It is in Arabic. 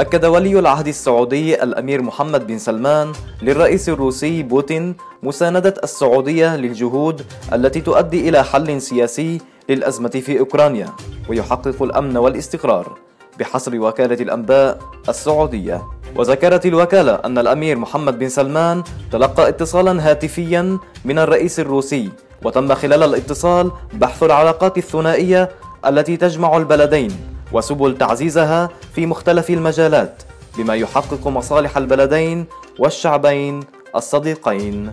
أكد ولي العهد السعودي الأمير محمد بن سلمان للرئيس الروسي بوتين مساندة السعودية للجهود التي تؤدي إلى حل سياسي للأزمة في أوكرانيا ويحقق الأمن والاستقرار بحسب وكالة الأنباء السعودية. وذكرت الوكالة أن الأمير محمد بن سلمان تلقى اتصالا هاتفيا من الرئيس الروسي وتم خلال الاتصال بحث العلاقات الثنائية التي تجمع البلدين. وسبل تعزيزها في مختلف المجالات بما يحقق مصالح البلدين والشعبين الصديقين.